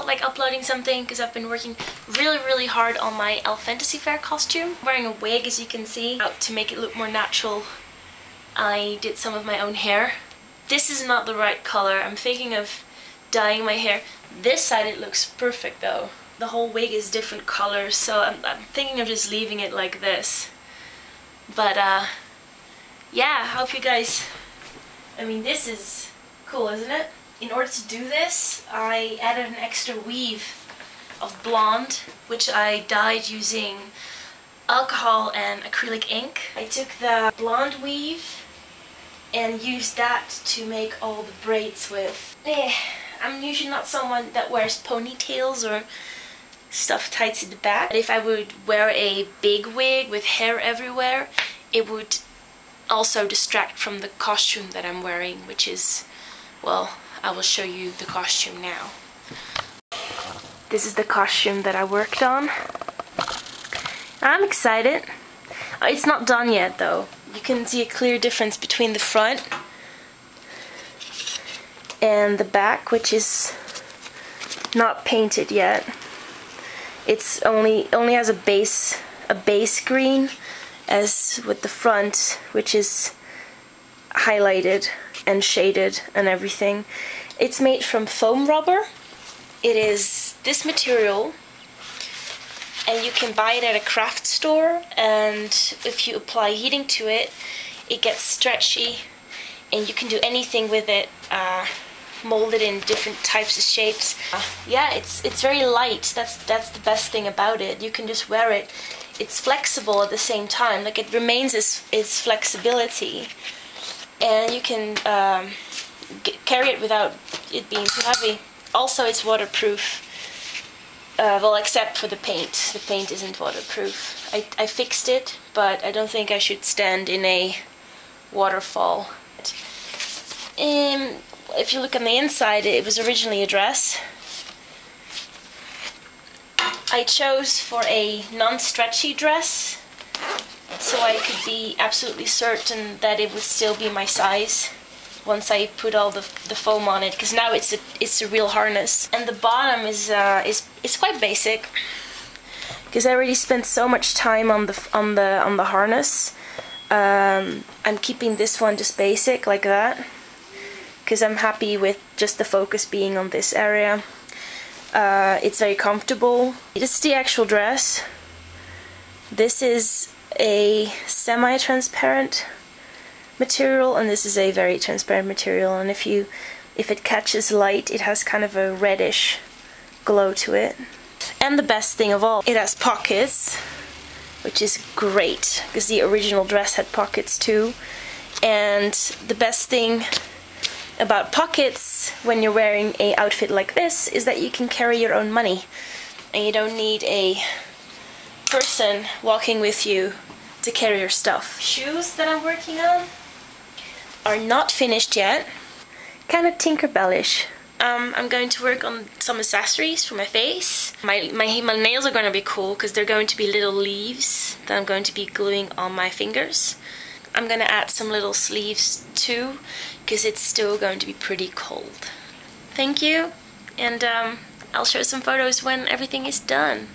like uploading something because I've been working really really hard on my Elf Fantasy Fair costume. Wearing a wig as you can see to make it look more natural. I did some of my own hair. This is not the right color. I'm thinking of dyeing my hair. This side it looks perfect though. The whole wig is different colors so I'm, I'm thinking of just leaving it like this. But uh, yeah, I hope you guys, I mean this is cool isn't it? In order to do this I added an extra weave of blonde which I dyed using alcohol and acrylic ink. I took the blonde weave and used that to make all the braids with. Eh, I'm usually not someone that wears ponytails or stuff tied to the back. But If I would wear a big wig with hair everywhere, it would also distract from the costume that I'm wearing, which is, well, I will show you the costume now. This is the costume that I worked on. I'm excited. Uh, it's not done yet though. You can see a clear difference between the front and the back, which is not painted yet. It's only only has a base a base green as with the front, which is highlighted and shaded and everything. It's made from foam rubber. It is this material and you can buy it at a craft store and if you apply heating to it it gets stretchy and you can do anything with it uh, mold it in different types of shapes. Uh, yeah it's it's very light. That's that's the best thing about it. You can just wear it. It's flexible at the same time. Like it remains its, its flexibility and you can um, get, carry it without it being too heavy also it's waterproof uh, well, except for the paint. The paint isn't waterproof. I, I fixed it, but I don't think I should stand in a waterfall. Um, if you look on the inside, it was originally a dress. I chose for a non-stretchy dress, so I could be absolutely certain that it would still be my size once I put all the, the foam on it because now it's a it's a real harness. And the bottom is uh, is is quite basic because I already spent so much time on the on the on the harness. Um, I'm keeping this one just basic like that because I'm happy with just the focus being on this area. Uh, it's very comfortable. Is the actual dress this is a semi-transparent material and this is a very transparent material and if you if it catches light it has kind of a reddish glow to it. And the best thing of all it has pockets which is great because the original dress had pockets too. And the best thing about pockets when you're wearing a outfit like this is that you can carry your own money and you don't need a person walking with you to carry your stuff. Shoes that I'm working on are not finished yet. Kind of Tinkerbellish. Um, I'm going to work on some accessories for my face. My, my, my nails are going to be cool because they're going to be little leaves that I'm going to be gluing on my fingers. I'm going to add some little sleeves too because it's still going to be pretty cold. Thank you and um, I'll show some photos when everything is done.